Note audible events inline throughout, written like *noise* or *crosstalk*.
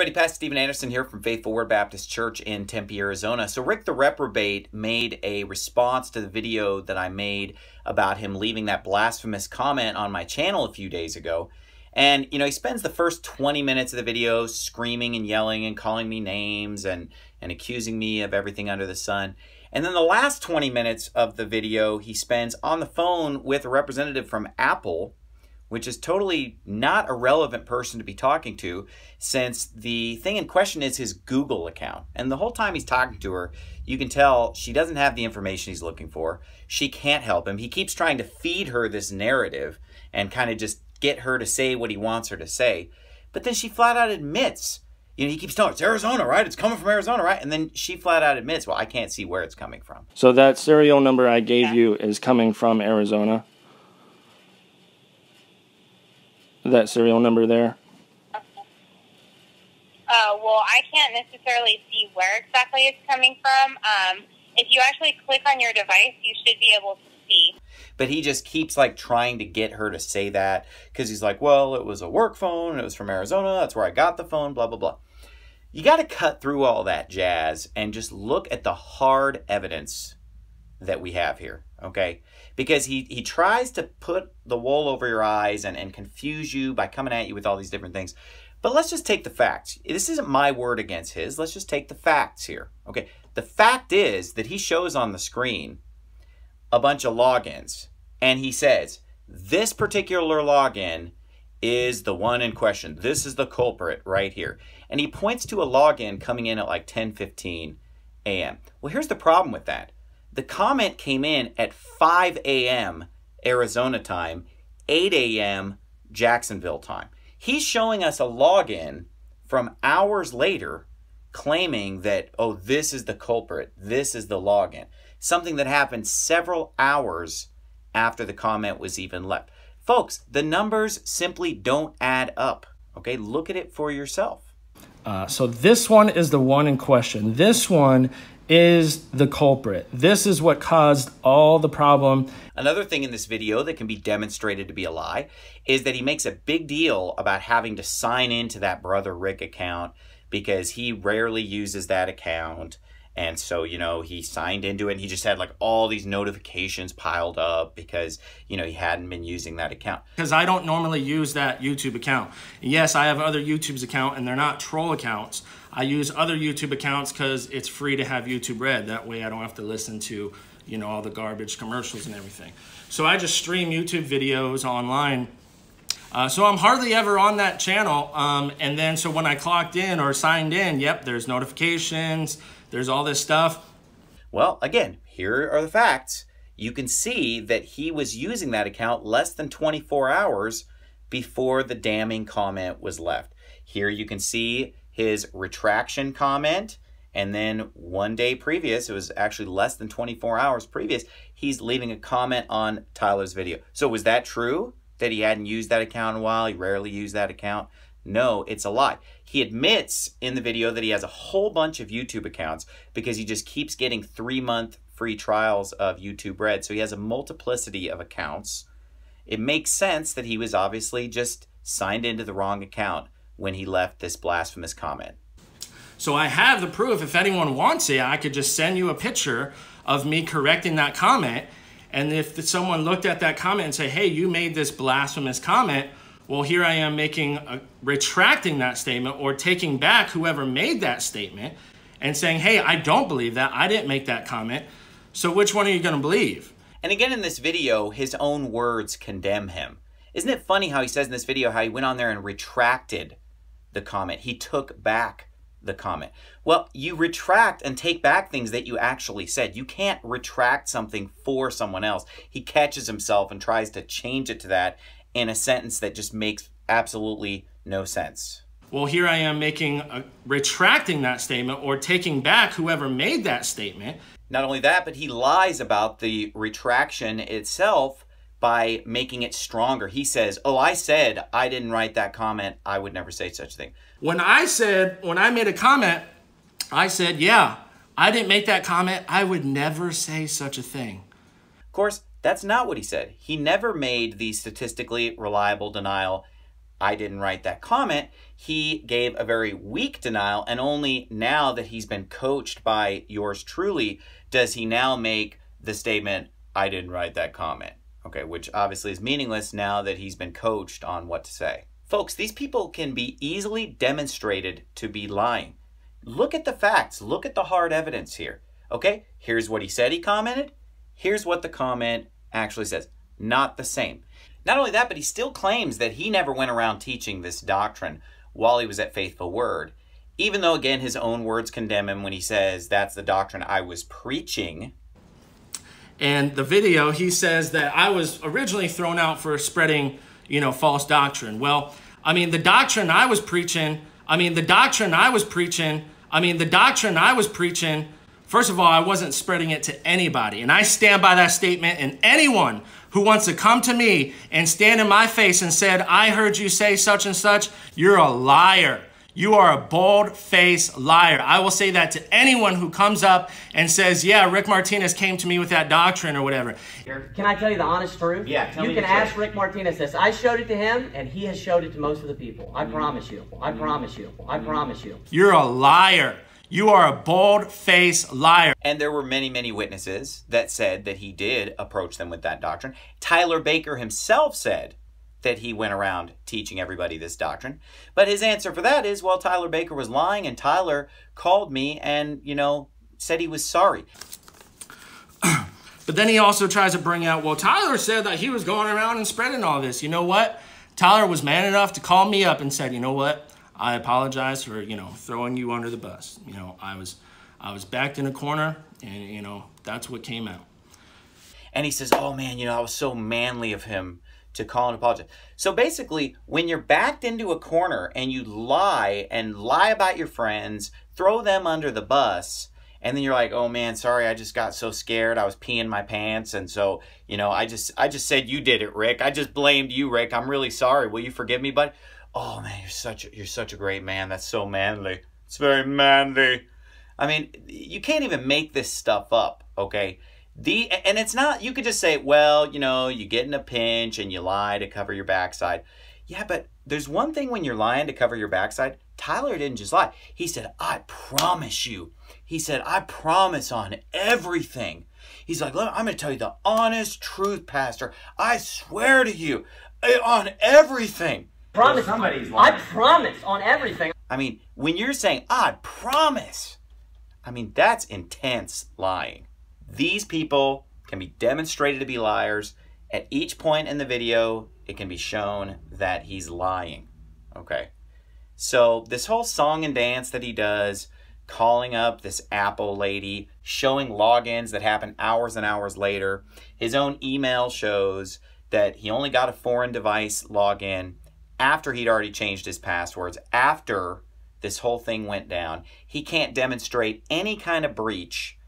everybody, Pastor Steven Anderson here from Faithful Word Baptist Church in Tempe, Arizona. So Rick the Reprobate made a response to the video that I made about him leaving that blasphemous comment on my channel a few days ago. And, you know, he spends the first 20 minutes of the video screaming and yelling and calling me names and, and accusing me of everything under the sun. And then the last 20 minutes of the video he spends on the phone with a representative from Apple which is totally not a relevant person to be talking to since the thing in question is his Google account. And the whole time he's talking to her, you can tell she doesn't have the information he's looking for. She can't help him. He keeps trying to feed her this narrative and kind of just get her to say what he wants her to say. But then she flat out admits, you know, he keeps telling her, it's Arizona, right? It's coming from Arizona, right? And then she flat out admits, well, I can't see where it's coming from. So that serial number I gave yeah. you is coming from Arizona? That serial number there? Uh, well, I can't necessarily see where exactly it's coming from. Um, if you actually click on your device, you should be able to see. But he just keeps like trying to get her to say that because he's like, well, it was a work phone. It was from Arizona. That's where I got the phone, blah, blah, blah. You got to cut through all that jazz and just look at the hard evidence that we have here, okay? Because he, he tries to put the wool over your eyes and, and confuse you by coming at you with all these different things. But let's just take the facts. This isn't my word against his. Let's just take the facts here, okay? The fact is that he shows on the screen a bunch of logins, and he says, this particular login is the one in question. This is the culprit right here. And he points to a login coming in at like 10:15 a.m. Well, here's the problem with that. The comment came in at 5 a.m. Arizona time, 8 a.m. Jacksonville time. He's showing us a login from hours later claiming that, oh, this is the culprit, this is the login. Something that happened several hours after the comment was even left. Folks, the numbers simply don't add up. Okay, look at it for yourself. Uh, so this one is the one in question. This one is the culprit. This is what caused all the problem. Another thing in this video that can be demonstrated to be a lie is that he makes a big deal about having to sign into that Brother Rick account because he rarely uses that account. And so, you know, he signed into it and he just had like all these notifications piled up because, you know, he hadn't been using that account. Because I don't normally use that YouTube account. Yes, I have other YouTube's account and they're not troll accounts. I use other YouTube accounts because it's free to have YouTube Red. That way I don't have to listen to, you know, all the garbage commercials and everything. So I just stream YouTube videos online. Uh, so I'm hardly ever on that channel. Um, and then so when I clocked in or signed in, yep, there's notifications, there's all this stuff. Well, again, here are the facts. You can see that he was using that account less than 24 hours before the damning comment was left. Here you can see his retraction comment. And then one day previous, it was actually less than 24 hours previous, he's leaving a comment on Tyler's video. So was that true that he hadn't used that account in a while? He rarely used that account? No, it's a lie. He admits in the video that he has a whole bunch of YouTube accounts because he just keeps getting three month free trials of YouTube Red. So he has a multiplicity of accounts. It makes sense that he was obviously just signed into the wrong account when he left this blasphemous comment. So I have the proof. If anyone wants it, I could just send you a picture of me correcting that comment. And if someone looked at that comment and say, hey, you made this blasphemous comment, well, here I am making, a, retracting that statement or taking back whoever made that statement and saying, hey, I don't believe that. I didn't make that comment. So which one are you going to believe? And again, in this video, his own words condemn him. Isn't it funny how he says in this video how he went on there and retracted the comment. He took back the comment. Well, you retract and take back things that you actually said. You can't retract something for someone else. He catches himself and tries to change it to that in a sentence that just makes absolutely no sense. Well, here I am making a, retracting that statement or taking back whoever made that statement. Not only that, but he lies about the retraction itself by making it stronger. He says, Oh, I said I didn't write that comment. I would never say such a thing. When I said, when I made a comment, I said, Yeah, I didn't make that comment. I would never say such a thing. Of course, that's not what he said. He never made the statistically reliable denial I didn't write that comment, he gave a very weak denial. And only now that he's been coached by yours truly does he now make the statement, I didn't write that comment. Okay, which obviously is meaningless now that he's been coached on what to say. Folks, these people can be easily demonstrated to be lying. Look at the facts, look at the hard evidence here. Okay, here's what he said he commented. Here's what the comment actually says. Not the same. Not only that, but he still claims that he never went around teaching this doctrine while he was at Faithful Word. Even though, again, his own words condemn him when he says, That's the doctrine I was preaching. And the video, he says that I was originally thrown out for spreading, you know, false doctrine. Well, I mean, the doctrine I was preaching, I mean, the doctrine I was preaching, I mean, the doctrine I was preaching, first of all, I wasn't spreading it to anybody. And I stand by that statement. And anyone who wants to come to me and stand in my face and said, I heard you say such and such, you're a liar. You are a bold faced liar. I will say that to anyone who comes up and says, Yeah, Rick Martinez came to me with that doctrine or whatever. Can I tell you the honest truth? Yeah, You can ask truth. Rick Martinez this. I showed it to him, and he has showed it to most of the people. I mm-hmm. promise you. I mm-hmm. promise you. I promise you. You're a liar. You are a bold faced liar. And there were many, many witnesses that said that he did approach them with that doctrine. Tyler Baker himself said that he went around teaching everybody this doctrine. But his answer for that is, well, Tyler Baker was lying, and Tyler called me and, you know, said he was sorry. *clears throat* But then he also tries to bring out, well, Tyler said that he was going around and spreading all this. You know what? Tyler was man enough to call me up and said, you know what? I apologize for, you know, throwing you under the bus. You know, I was I was backed in a corner and, you know, that's what came out. And he says, oh man, you know, I was so manly of him to call and apologize. So basically, when you're backed into a corner and you lie and lie about your friends, throw them under the bus, and then you're like, "Oh man, sorry, I just got so scared. I was peeing my pants, and so you know, I just, I just said you did it, Rick. I just blamed you, Rick. I'm really sorry. Will you forgive me, bud? Oh man, you're such, a, you're such a great man. That's so manly. It's very manly. I mean, you can't even make this stuff up, okay? The and it's not you could just say, well, you know, you get in a pinch and you lie to cover your backside. Yeah, but there's one thing when you're lying to cover your backside. Tyler didn't just lie. He said, I promise you. He said, I promise on everything. He's like, I'm going to tell you the honest truth, Pastor. I swear to you eh, on everything. Promise. somebody's lying. I promise on everything. I mean, when you're saying, I promise, I mean, that's intense lying. These people can be demonstrated to be liars. At each point in the video, it can be shown that he's lying. Okay. So, this whole song and dance that he does, calling up this Apple lady, showing logins that happen hours and hours later, his own email shows that he only got a foreign device login after he'd already changed his passwords, after this whole thing went down. He can't demonstrate any kind of breach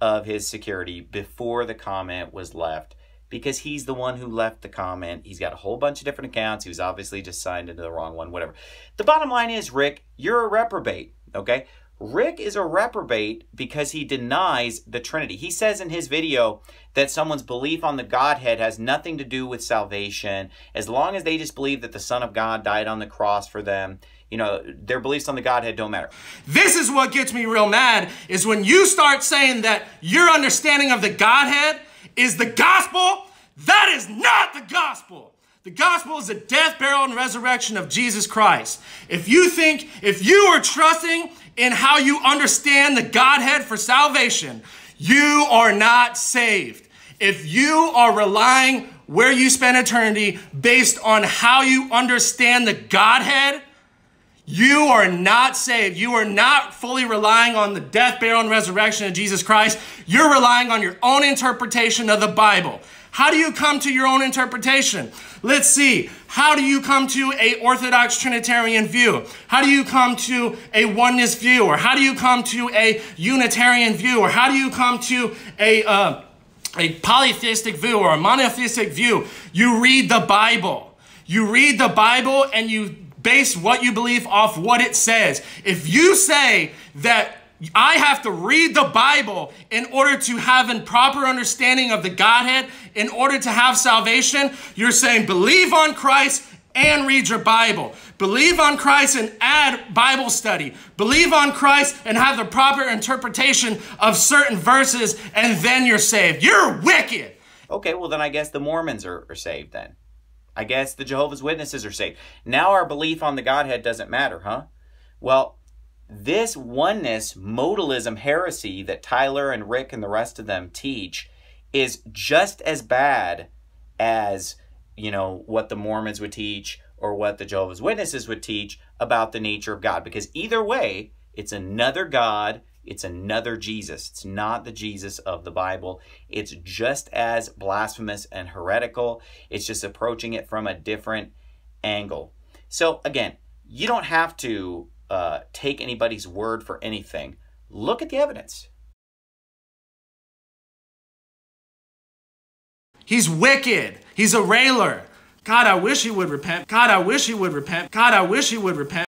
of his security before the comment was left because he's the one who left the comment. He's got a whole bunch of different accounts. He was obviously just signed into the wrong one, whatever. The bottom line is, Rick, you're a reprobate, okay? Rick is a reprobate because he denies the Trinity. He says in his video that someone's belief on the Godhead has nothing to do with salvation. As long as they just believe that the Son of God died on the cross for them, you know, their beliefs on the Godhead don't matter. This is what gets me real mad is when you start saying that your understanding of the Godhead is the gospel. That is not the gospel. The gospel is the death, burial, and resurrection of Jesus Christ. If you think, if you are trusting in how you understand the Godhead for salvation, you are not saved. If you are relying where you spend eternity based on how you understand the Godhead, you are not saved. You are not fully relying on the death, burial, and resurrection of Jesus Christ. You're relying on your own interpretation of the Bible. How do you come to your own interpretation? Let's see. How do you come to a Orthodox Trinitarian view? How do you come to a oneness view? Or how do you come to a Unitarian view? Or how do you come to a uh, a polytheistic view or a monotheistic view? You read the Bible. You read the Bible and you base what you believe off what it says. If you say that I have to read the Bible in order to have a proper understanding of the Godhead, in order to have salvation, you're saying believe on Christ and read your Bible. Believe on Christ and add Bible study. Believe on Christ and have the proper interpretation of certain verses, and then you're saved. You're wicked. Okay, well, then I guess the Mormons are, are saved then. I guess the Jehovah's Witnesses are saved. Now our belief on the Godhead doesn't matter, huh? Well, this oneness modalism heresy that Tyler and Rick and the rest of them teach is just as bad as you know what the Mormons would teach or what the Jehovah's Witnesses would teach about the nature of God because either way it's another God it's another Jesus it's not the Jesus of the Bible it's just as blasphemous and heretical it's just approaching it from a different angle so again you don't have to uh, take anybody's word for anything look at the evidence He's wicked. He's a railer. God, I wish he would repent. God, I wish he would repent. God, I wish he would repent.